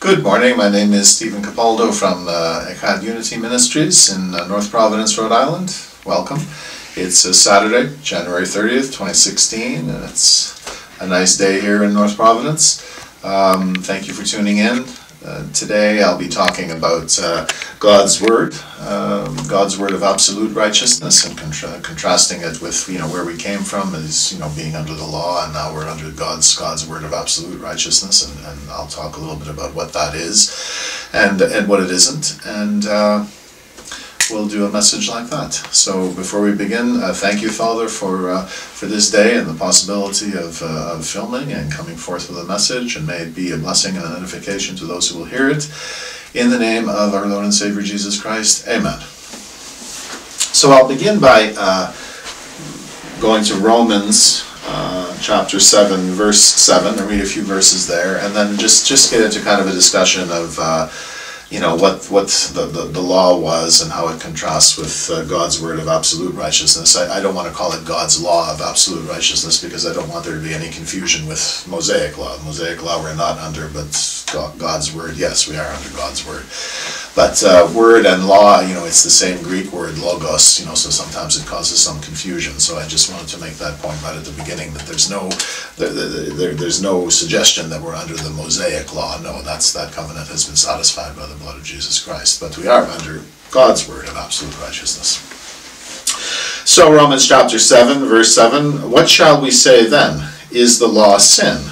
Good morning. My name is Stephen Capaldo from uh, Echad Unity Ministries in uh, North Providence, Rhode Island. Welcome. It's Saturday, January 30th, 2016, and it's a nice day here in North Providence. Um, thank you for tuning in. Uh, today I'll be talking about uh, God's Word, um, God's Word of absolute righteousness, and contra- contrasting it with you know where we came from as you know being under the law, and now we're under God's God's Word of absolute righteousness, and, and I'll talk a little bit about what that is, and and what it isn't, and. Uh, we'll do a message like that. So before we begin, uh, thank you, Father, for uh, for this day and the possibility of, uh, of filming and coming forth with a message, and may it be a blessing and an edification to those who will hear it. In the name of our Lord and Savior Jesus Christ, Amen. So I'll begin by uh, going to Romans. Uh, chapter 7 verse 7 and read a few verses there and then just just get into kind of a discussion of uh, you know what what the, the, the, law was and how it contrasts with uh, God's word of absolute righteousness. I, I don't want to call it God's law of absolute righteousness because I don't want there to be any confusion with Mosaic law. Mosaic law we're not under, but God's word, yes, we are under God's word. But uh, word and law, you know, it's the same Greek word logos, you know, so sometimes it causes some confusion. So I just wanted to make that point right at the beginning that there's no there, there, there's no suggestion that we're under the Mosaic law. No, that's that covenant has been satisfied by the blood of Jesus Christ. But we are under God's word of absolute righteousness. So Romans chapter 7, verse 7, what shall we say then? Is the law sin?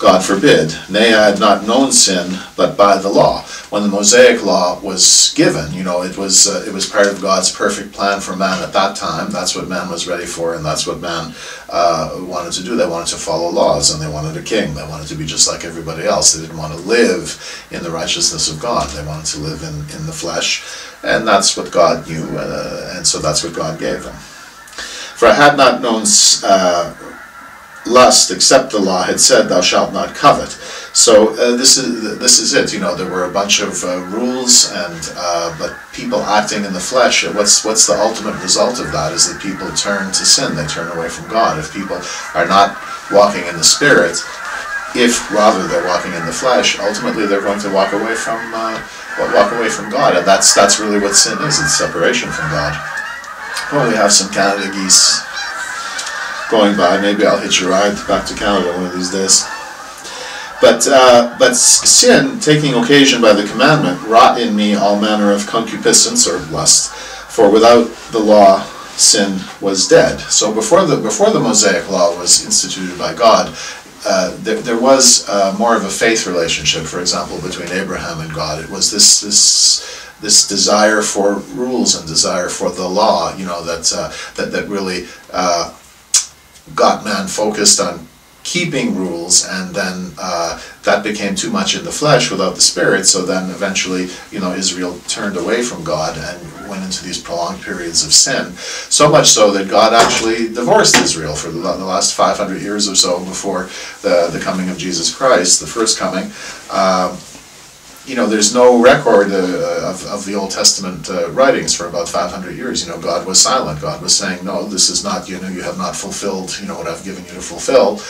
God forbid. Nay, I had not known sin but by the law. When the Mosaic law was given, you know, it was uh, it was part of God's perfect plan for man at that time. That's what man was ready for, and that's what man uh, wanted to do. They wanted to follow laws, and they wanted a king. They wanted to be just like everybody else. They didn't want to live in the righteousness of God. They wanted to live in, in the flesh, and that's what God knew, uh, and so that's what God gave them. For I had not known uh, lust except the law had said thou shalt not covet. So uh, this is this is it. You know there were a bunch of uh, rules and uh, but people acting in the flesh what's what's the ultimate result of that is that people turn to sin. They turn away from god. If people are not walking in the spirit if rather they're walking in the flesh ultimately they're going to walk away from uh, walk away from god. And that's that's really what sin is. It's separation from god. Well we have some canada geese going by. Maybe I'll hitch a ride back to Canada one of these days. But, uh, but sin, taking occasion by the commandment, wrought in me all manner of concupiscence or lust. For without the law, sin was dead. So before the before the Mosaic law was instituted by God, uh, there, there was uh, more of a faith relationship, for example, between Abraham and God. It was this this this desire for rules and desire for the law, you know, that uh, that that really uh, got man focused on keeping rules and then uh, that became too much in the flesh without the spirit so then eventually you know israel turned away from god and went into these prolonged periods of sin. So much so that god actually divorced israel for the, the last 500 years or so before the, the coming of jesus christ the first coming. Uh, you know, there's no record uh, of, of the Old Testament uh, writings for about 500 years. You know, God was silent. God was saying, no, this is not, you know, you have not fulfilled, you know, what I've given you to fulfill.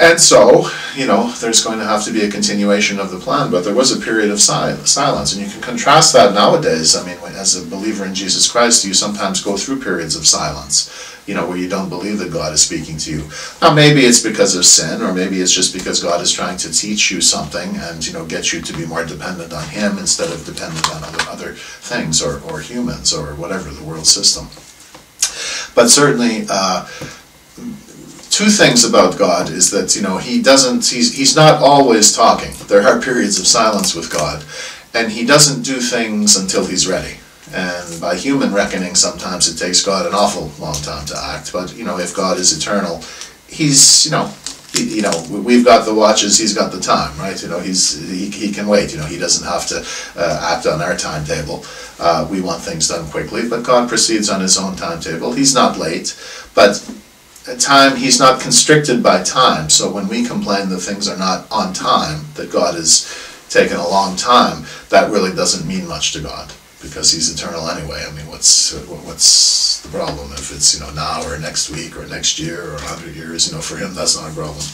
And so, you know, there's going to have to be a continuation of the plan, but there was a period of silence. And you can contrast that nowadays. I mean, as a believer in Jesus Christ, you sometimes go through periods of silence you know, where you don't believe that God is speaking to you. Now, maybe it's because of sin, or maybe it's just because God is trying to teach you something and, you know, get you to be more dependent on Him instead of dependent on other, other things or, or humans or whatever, the world system. But certainly, uh, two things about God is that, you know, He doesn't, he's, he's not always talking. There are periods of silence with God, and He doesn't do things until He's ready. And by human reckoning, sometimes it takes God an awful long time to act. But you know, if God is eternal, He's you know, he, you know, we've got the watches, He's got the time, right? You know, He's He, he can wait. You know, He doesn't have to uh, act on our timetable. Uh, we want things done quickly, but God proceeds on His own timetable. He's not late, but at time He's not constricted by time. So when we complain that things are not on time, that God has taken a long time, that really doesn't mean much to God because he's eternal anyway. I mean, what's what's the problem if it's you know now or next week or next year or hundred years? You know, for him that's not a problem.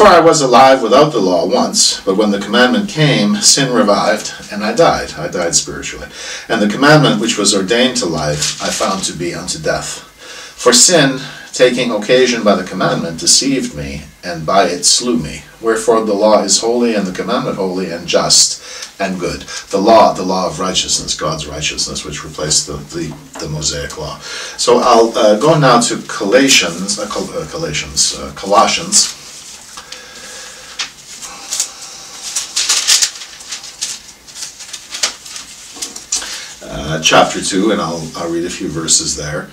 For I was alive without the law once, but when the commandment came, sin revived, and I died. I died spiritually. And the commandment which was ordained to life, I found to be unto death. For sin, taking occasion by the commandment, deceived me, and by it slew me. Wherefore the law is holy, and the commandment holy and just and good. The law, the law of righteousness, God's righteousness, which replaced the, the, the Mosaic law. So I'll uh, go now to uh, Col- uh, Galatians, uh, Colossians. Uh, chapter 2, and I'll, I'll read a few verses there.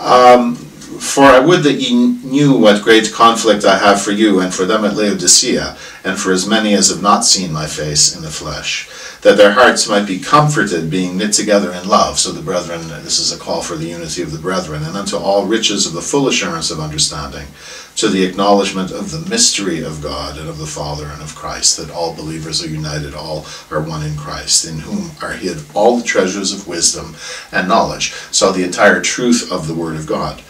Um, for I would that ye knew what great conflict I have for you and for them at Laodicea, and for as many as have not seen my face in the flesh, that their hearts might be comforted, being knit together in love. So the brethren, this is a call for the unity of the brethren, and unto all riches of the full assurance of understanding, to the acknowledgement of the mystery of God and of the Father and of Christ, that all believers are united, all are one in Christ, in whom are hid all the treasures of wisdom and knowledge. So the entire truth of the Word of God.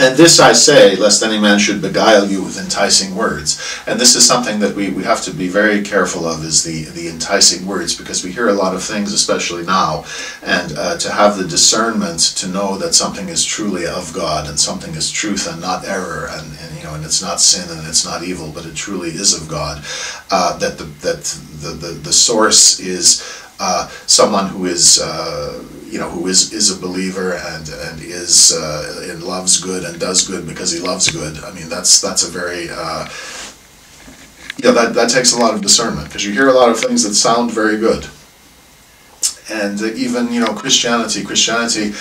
And this I say, lest any man should beguile you with enticing words. And this is something that we, we have to be very careful of, is the, the enticing words, because we hear a lot of things, especially now, and uh, to have the discernment to know that something is truly of God, and something is truth and not error, and, and you know, and it's not sin and it's not evil, but it truly is of God. Uh, that the that the, the, the source is uh, someone who is uh, you know, who is, is a believer and and is uh, and loves good and does good because he loves good. I mean, that's that's a very uh, yeah, that that takes a lot of discernment because you hear a lot of things that sound very good, and even you know Christianity, Christianity,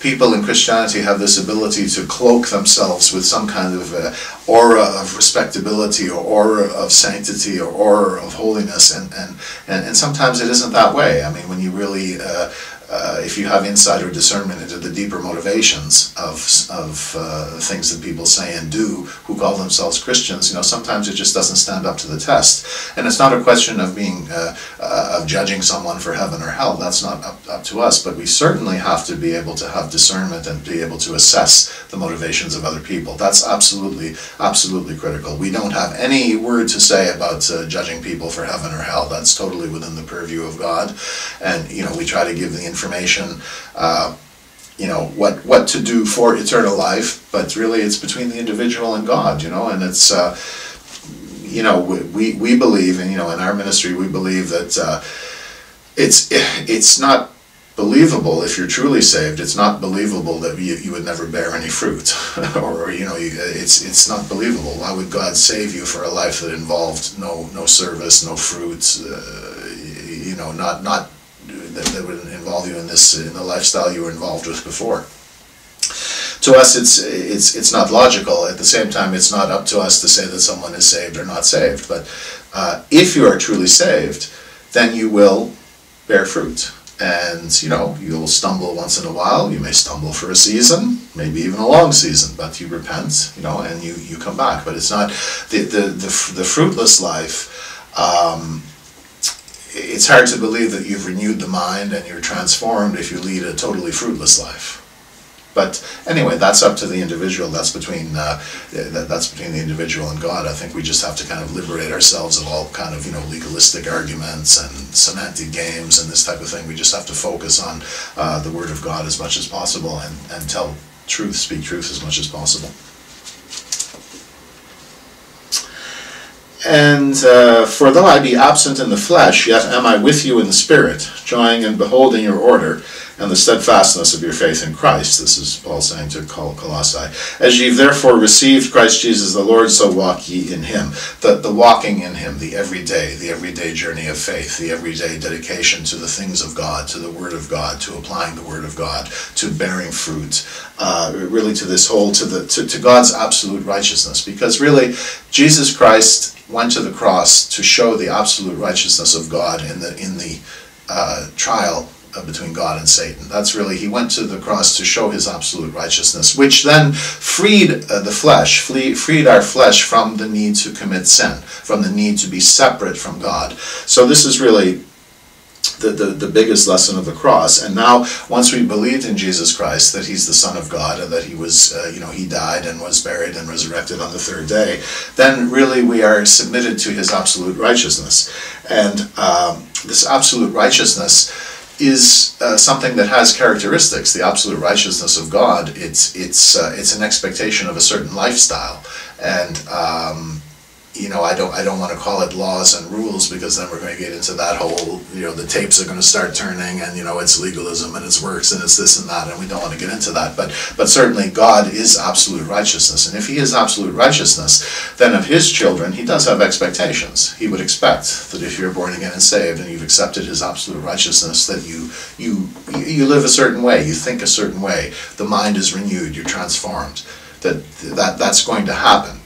people in Christianity have this ability to cloak themselves with some kind of uh, aura of respectability or aura of sanctity or aura of holiness, and and and, sometimes it isn't that way. I mean, when you really uh, uh, if you have insider discernment into the deeper motivations of, of uh, things that people say and do who call themselves Christians, you know, sometimes it just doesn't stand up to the test. And it's not a question of being, uh, uh, of judging someone for heaven or hell. That's not up, up to us. But we certainly have to be able to have discernment and be able to assess the motivations of other people. That's absolutely, absolutely critical. We don't have any word to say about uh, judging people for heaven or hell. That's totally within the purview of God. And, you know, we try to give the information, uh, you know, what, what to do for eternal life, but really it's between the individual and God, you know, and it's, uh, you know, we, we believe, and, you know, in our ministry, we believe that uh, it's, it's not believable if you're truly saved. It's not believable that you, you would never bear any fruit, or you know, you, it's it's not believable. Why would God save you for a life that involved no no service, no fruits uh, you know, not not involve you in this in the lifestyle you were involved with before. To us, it's it's it's not logical. At the same time, it's not up to us to say that someone is saved or not saved. But uh, if you are truly saved, then you will bear fruit. And you know you'll stumble once in a while. You may stumble for a season, maybe even a long season, but you repent, you know, and you you come back. But it's not the the the, the fruitless life. Um, it's hard to believe that you've renewed the mind and you're transformed if you lead a totally fruitless life. But anyway, that's up to the individual. That's between uh, that's between the individual and God. I think we just have to kind of liberate ourselves of all kind of you know legalistic arguments and semantic games and this type of thing. We just have to focus on uh, the Word of God as much as possible and, and tell truth, speak truth as much as possible. And uh, for though I be absent in the flesh, yet am I with you in the spirit, joying and beholding your order and the steadfastness of your faith in Christ. This is Paul saying to Colossae. As ye therefore received Christ Jesus the Lord, so walk ye in him. The, the walking in him, the everyday, the everyday journey of faith, the everyday dedication to the things of God, to the Word of God, to applying the Word of God, to bearing fruit, uh, really to this whole, to, the, to, to God's absolute righteousness. Because really, Jesus Christ went to the cross to show the absolute righteousness of God in the, in the uh, trial between God and Satan. That's really, he went to the cross to show his absolute righteousness, which then freed uh, the flesh, freed our flesh from the need to commit sin, from the need to be separate from God. So this is really the, the, the biggest lesson of the cross. And now, once we believed in Jesus Christ, that he's the Son of God and that he was, uh, you know, he died and was buried and resurrected on the third day, then really we are submitted to his absolute righteousness. And um, this absolute righteousness is uh, something that has characteristics. The absolute righteousness of God, it's, it's, uh, it's an expectation of a certain lifestyle. And um, you know, I don't, I don't want to call it laws and rules because then we're going to get into that whole, you know, the tapes are going to start turning and, you know, it's legalism and it's works and it's this and that and we don't want to get into that. But, but certainly God is absolute righteousness. And if he is absolute righteousness, then of his children, he does have expectations. He would expect that if you're born again and saved and you've accepted his absolute righteousness, that you, you, you live a certain way, you think a certain way, the mind is renewed, you're transformed, that, that that's going to happen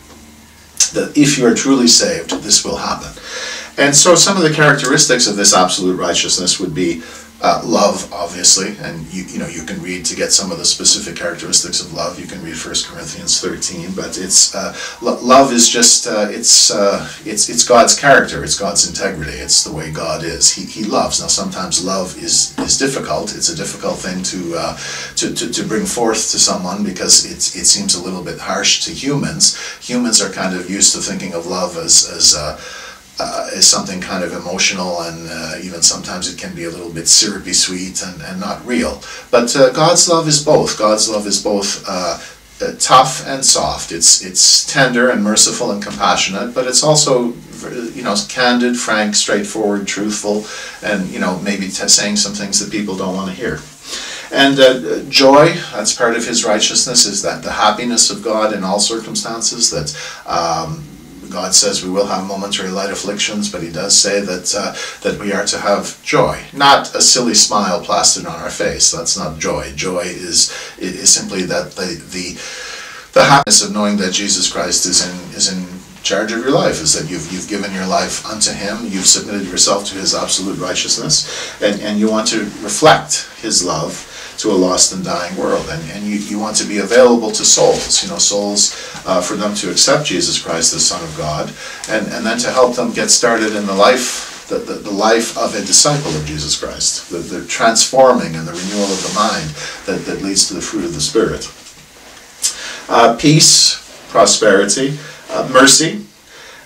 that if you are truly saved, this will happen. And so some of the characteristics of this absolute righteousness would be uh, love, obviously, and you, you know you can read to get some of the specific characteristics of love. You can read 1 Corinthians 13, but it's uh, lo- love is just uh, it's uh, it's it's God's character, it's God's integrity, it's the way God is. He, he loves. Now sometimes love is is difficult. It's a difficult thing to uh, to, to, to bring forth to someone because it's it seems a little bit harsh to humans. Humans are kind of used to thinking of love as as uh, uh, is something kind of emotional and uh, even sometimes it can be a little bit syrupy sweet and, and not real. But uh, God's love is both. God's love is both uh, uh, tough and soft. It's, it's tender and merciful and compassionate, but it's also you know candid, frank, straightforward, truthful, and you know maybe saying some things that people don't want to hear. And uh, joy, that's part of his righteousness, is that the happiness of God in all circumstances, that um, God says we will have momentary light afflictions, but He does say that uh, that we are to have joy, not a silly smile plastered on our face. That's not joy. Joy is is simply that the the the happiness of knowing that Jesus Christ is in is in charge of your life is that you've, you've given your life unto him you've submitted yourself to his absolute righteousness and, and you want to reflect his love to a lost and dying world. And, and you, you want to be available to souls, you know, souls uh, for them to accept Jesus Christ, the Son of God, and, and then to help them get started in the life, the, the, the life of a disciple of Jesus Christ, the, the transforming and the renewal of the mind that, that leads to the fruit of the Spirit. Uh, peace, prosperity, uh, mercy,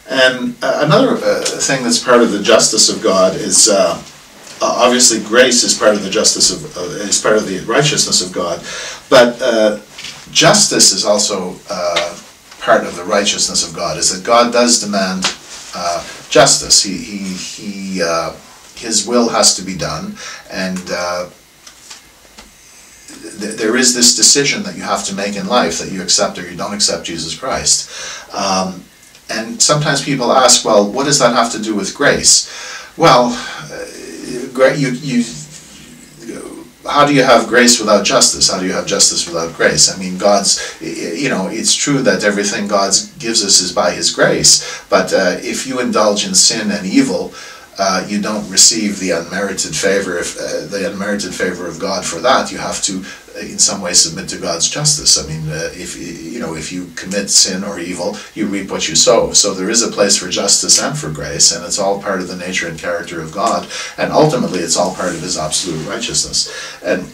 and uh, another uh, thing that's part of the justice of God is uh, obviously grace is part of the justice of uh, is part of the righteousness of God, but uh, justice is also uh, part of the righteousness of God. Is that God does demand uh, justice? He he he. Uh, his will has to be done, and th- there is this decision that you have to make in life that you accept or you don't accept Jesus Christ. Um, and sometimes people ask, well, what does that have to do with grace? Well, you, you, how do you have grace without justice? How do you have justice without grace? I mean, God's, you know, it's true that everything God gives us is by His grace, but uh, if you indulge in sin and evil, uh, you don't receive the unmerited favor, if, uh, the unmerited favor of God for that. You have to in some way submit to God's justice. I mean, uh, if you know if you commit sin or evil, you reap what you sow. So there is a place for justice and for grace, and it's all part of the nature and character of God, and ultimately it's all part of His absolute righteousness. And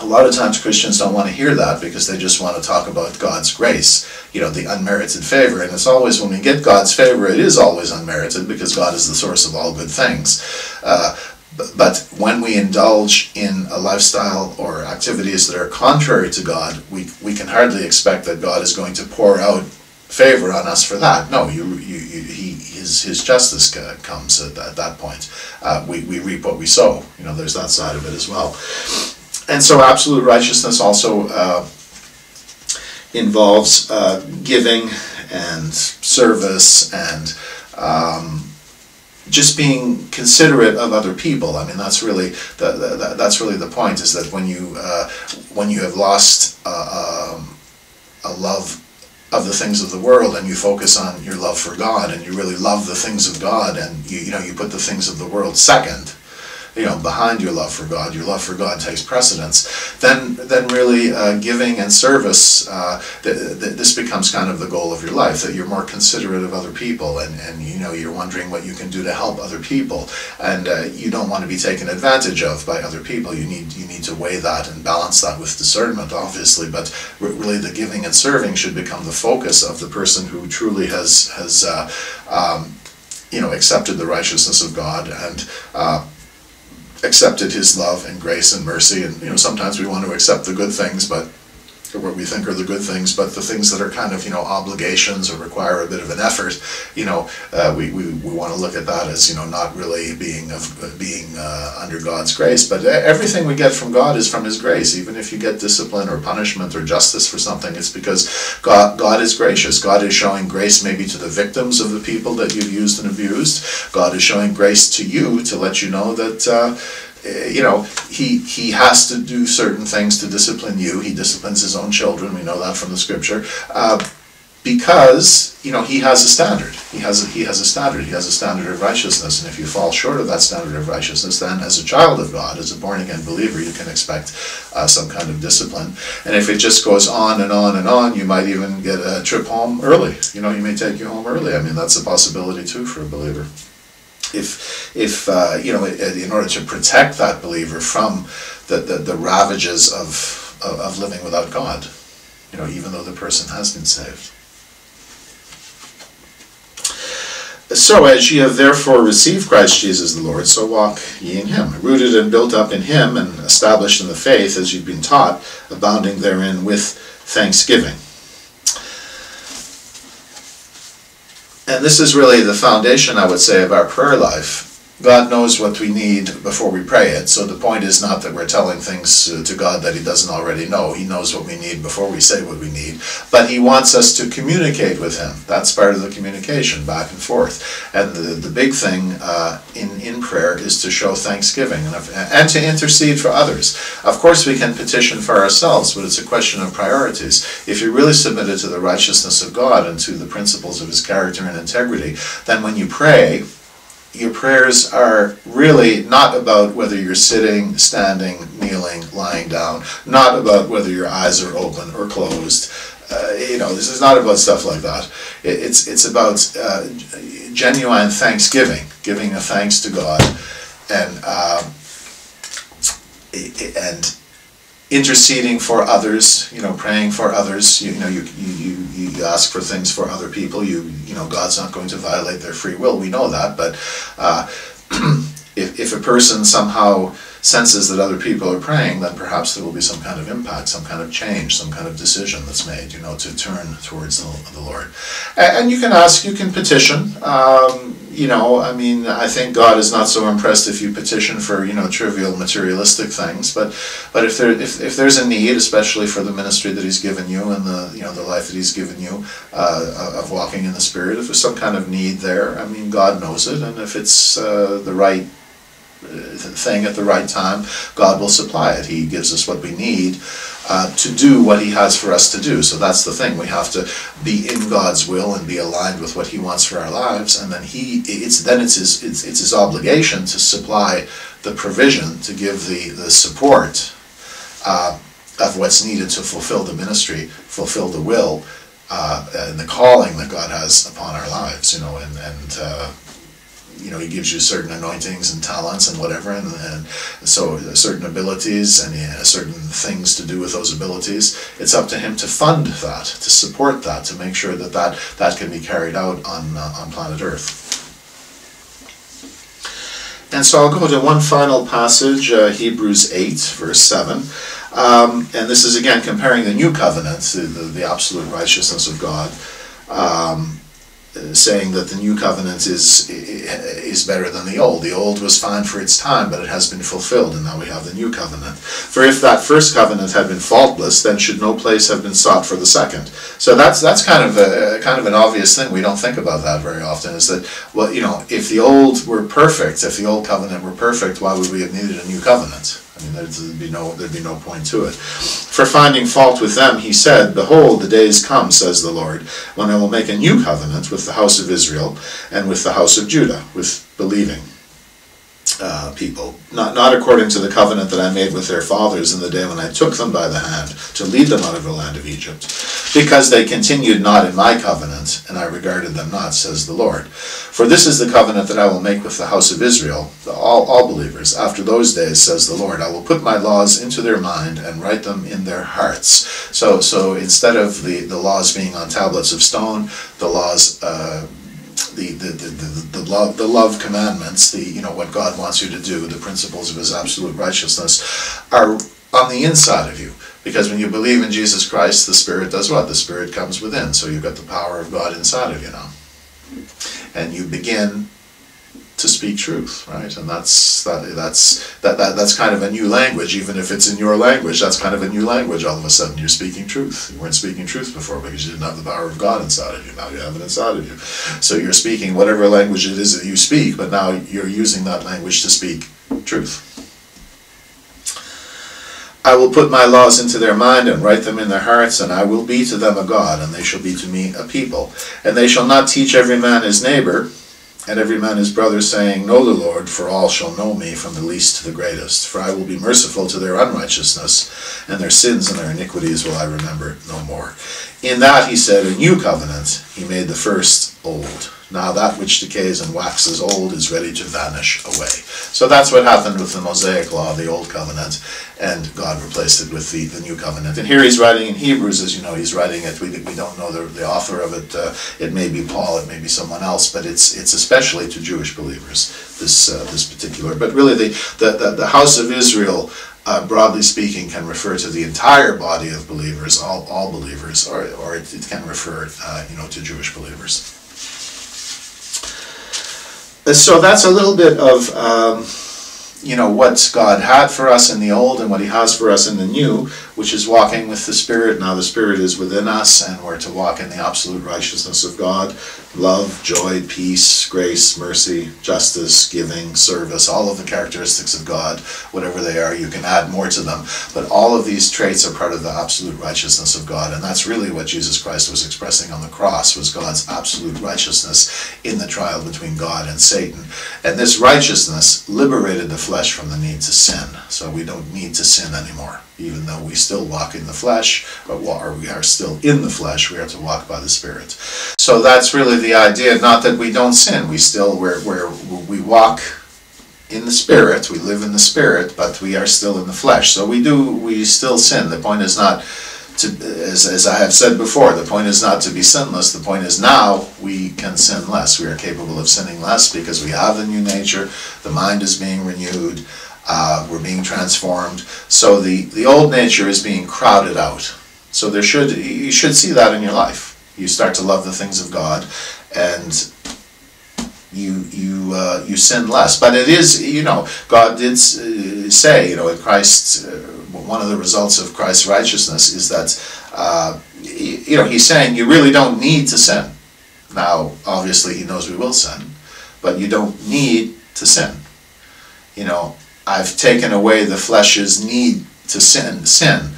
a lot of times Christians don't want to hear that because they just want to talk about God's grace, you know, the unmerited favor. And it's always when we get God's favor, it is always unmerited because God is the source of all good things. Uh, but when we indulge in a lifestyle or activities that are contrary to God, we, we can hardly expect that God is going to pour out favor on us for that. No, you, you, you he, his, his justice comes at, at that point. Uh, we, we reap what we sow. You know, there's that side of it as well. And so absolute righteousness also uh, involves uh, giving and service and um, just being considerate of other people. I mean, that's really the, the, that's really the point. Is that when you uh, when you have lost uh, um, a love of the things of the world and you focus on your love for God and you really love the things of God and you you know you put the things of the world second you know, behind your love for God, your love for God takes precedence, then then really uh, giving and service, uh, th- th- this becomes kind of the goal of your life. That you're more considerate of other people, and and you know you're wondering what you can do to help other people, and uh, you don't want to be taken advantage of by other people. You need you need to weigh that and balance that with discernment, obviously. But really, the giving and serving should become the focus of the person who truly has has. Uh, um, you know, accepted the righteousness of God and uh, accepted His love and grace and mercy. And you know, sometimes we want to accept the good things, but or what we think are the good things, but the things that are kind of you know obligations or require a bit of an effort, you know, uh, we, we, we want to look at that as you know not really being of being uh, under God's grace, but everything we get from God is from His grace. Even if you get discipline or punishment or justice for something, it's because God God is gracious. God is showing grace maybe to the victims of the people that you've used and abused. God is showing grace to you to let you know that. Uh, you know, he he has to do certain things to discipline you. He disciplines his own children. We know that from the scripture. Uh, because you know he has a standard. He has a, he has a standard. He has a standard of righteousness, and if you fall short of that standard of righteousness, then as a child of God, as a born again believer, you can expect uh, some kind of discipline. And if it just goes on and on and on, you might even get a trip home early. You know, he may take you home early. I mean, that's a possibility too for a believer if if uh, you know in order to protect that believer from the, the, the ravages of, of, of living without God, you know, even though the person has been saved. So, as ye have therefore received Christ Jesus the Lord, so walk ye in him, rooted and built up in him, and established in the faith as you've been taught, abounding therein with thanksgiving. And this is really the foundation, I would say, of our prayer life. God knows what we need before we pray it. So the point is not that we're telling things uh, to God that He doesn't already know. He knows what we need before we say what we need. But He wants us to communicate with Him. That's part of the communication back and forth. And the, the big thing uh, in, in prayer is to show thanksgiving and, and to intercede for others. Of course, we can petition for ourselves, but it's a question of priorities. If you're really submitted to the righteousness of God and to the principles of His character and integrity, then when you pray, prayers are really not about whether you're sitting, standing, kneeling, lying down, not about whether your eyes are open or closed. Uh, you know, this is not about stuff like that. It, it's it's about uh, genuine thanksgiving, giving a thanks to God, and uh, and interceding for others, you know, praying for others. You, you know, you, you, you ask for things for other people. You, you know, God's not going to violate their free will. We know that. But uh, if, if a person somehow senses that other people are praying, then perhaps there will be some kind of impact, some kind of change, some kind of decision that's made, you know, to turn towards the, the Lord. And, and, you can ask, you can petition. Um, you know, I mean, I think God is not so impressed if you petition for, you know, trivial materialistic things. But, but if there, if, if there's a need, especially for the ministry that He's given you and the, you know, the life that He's given you uh, of walking in the Spirit, if there's some kind of need there, I mean, God knows it, and if it's uh, the right thing at the right time, God will supply it. He gives us what we need uh, to do what He has for us to do. So that's the thing. We have to be in God's will and be aligned with what He wants for our lives, and then He it's then it's His it's, it's His obligation to supply the provision to give the the support uh, of what's needed to fulfill the ministry, fulfill the will. Uh, and the calling that God has upon our lives, you know, and and uh, you know, he gives you certain anointings and talents and whatever, and, and so certain abilities and yeah, certain things to do with those abilities. It's up to him to fund that, to support that, to make sure that that, that can be carried out on, uh, on planet Earth. And so I'll go to one final passage, uh, Hebrews 8, verse 7. Um, and this is again comparing the new covenant, the, the, the absolute righteousness of God. Um, Uh, saying that the new covenant is is better than the old. The old was fine for its time, but it has been fulfilled, and now we have the new covenant. For if that first covenant had been faultless, then should no place have been sought for the second. So that's that's kind of a kind of an obvious thing. We don't think about that very often. Is that well, you know, if the old were perfect, if the old covenant were perfect, why would we have needed a new covenant? I mean, there'd be no there'd be no point to it. For finding fault with them, he said, Behold, the days come, says the Lord, when I will make a new covenant with the house of Israel and with the house of Judah, with believing. uh, people, not, not according to the covenant that I made with their fathers in the day when I took them by the hand to lead them out of the land of Egypt, because they continued not in my covenant, and I regarded them not, says the Lord. For this is the covenant that I will make with the house of Israel, all, all believers. After those days, says the Lord, I will put my laws into their mind and write them in their hearts. So, so instead of the, the laws being on tablets of stone, the laws uh, the, the, the, the, love the love commandments, the you know what God wants you to do, the principles of His absolute righteousness, are on the inside of you. Because when you believe in Jesus Christ, the Spirit does what? The Spirit comes within. So you've got the power of God inside of you now, and you begin to speak truth, right? And that's that that's that, that that's kind of a new language, even if it's in your language. That's kind of a new language. All of a sudden, you're speaking truth. You weren't speaking truth before because you didn't have the power of God inside of you. Now you have it inside of you. So you're speaking whatever language it is that you speak, but now you're using that language to speak truth. I will put my laws into their mind and write them in their hearts, and I will be to them a God, and they shall be to me a people. And they shall not teach every man his neighbor and every man his brother, saying, Know the Lord, for all shall know me, from the least to the greatest. For I will be merciful to their unrighteousness, and their sins and their iniquities will I remember no more. In that he said, A new covenant, he made the first old. Now that which decays and waxes old is ready to vanish away. So that's what happened with the Mosaic Law, the Old Covenant, and God replaced it with the, the New Covenant. And here he's writing in Hebrews, as you know, he's writing it. We, we don't know the, the author of it. Uh, it may be Paul, it may be someone else, but it's it's especially to Jewish believers, this uh, this particular. But really, the, the, the, the house of Israel uh, broadly speaking, can refer to the entire body of believers, all, all believers, or, or it, it can refer, uh, you know, to Jewish believers. So that's a little bit of, um, you know, what God had for us in the old and what He has for us in the new, which is walking with the Spirit. Now the Spirit is within us, and we're to walk in the absolute righteousness of God love, joy, peace, grace, mercy, justice, giving, service, all of the characteristics of God, whatever they are, you can add more to them. But all of these traits are part of the absolute righteousness of God. And that's really what Jesus Christ was expressing on the cross was God's absolute righteousness in the trial between God and Satan. And this righteousness liberated the flesh from the need to sin. So we don't need to sin anymore even though we still walk in the flesh, or we are still in the flesh, we are to walk by the Spirit. So that's really the idea. Not that we don't sin, we still where where we walk in the Spirit, we live in the Spirit, but we are still in the flesh. So we do we still sin. The point is not to, as, as I have said before, the point is not to be sinless. The point is now we can sin less. We are capable of sinning less because we have the new nature. The mind is being renewed. Uh, we're being transformed. So the, the old nature is being crowded out. So there should you should see that in your life. You start to love the things of God, and you you uh, you sin less. But it is you know God did uh, say you know in Christ uh, one of the results of Christ's righteousness is that uh, you know He's saying you really don't need to sin. Now obviously He knows we will sin, but you don't need to sin. You know I've taken away the flesh's need to sin, sin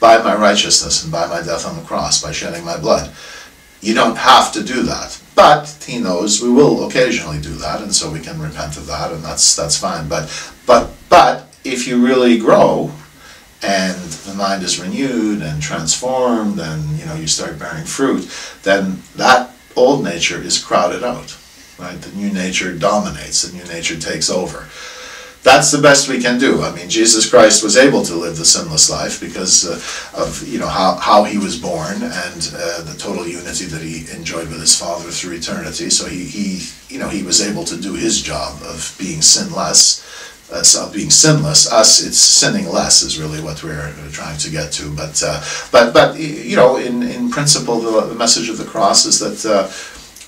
by my righteousness and by my death on the cross, by shedding my blood. You don't have to do that. But he knows we will occasionally do that, and so we can repent of that, and that's that's fine. But but but if you really grow and the mind is renewed and transformed and you know you start bearing fruit, then that old nature is crowded out. Right? The new nature dominates, the new nature takes over that's the best we can do. I mean, Jesus Christ was able to live the sinless life because uh, of you know how, how he was born and uh, the total unity that he enjoyed with his Father through eternity. So he, he you know he was able to do his job of being sinless. Uh, so being sinless, us it's sinning less is really what we're trying to get to. But uh, but but you know, in in principle, the, the message of the cross is that uh,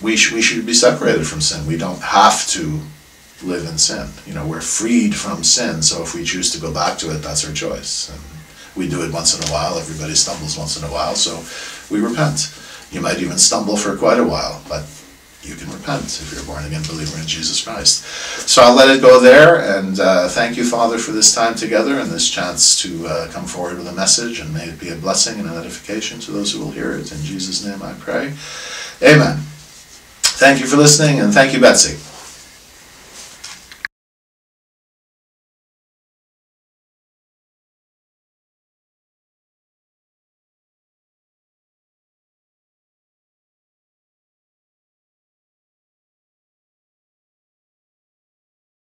we we should be separated from sin. We don't have to live in sin. You know, we're freed from sin, so if we choose to go back to it, that's our choice. And we do it once in a while, everybody stumbles once in a while, so we repent. You might even stumble for quite a while, but you can repent if you're a born again believer in Jesus Christ. So I'll let it go there, and uh, thank you, Father, for this time together and this chance to uh, come forward with a message, and may it be a blessing and an edification to those who will hear it. In Jesus' name I pray. Amen. Thank you for listening, and thank you, Betsy.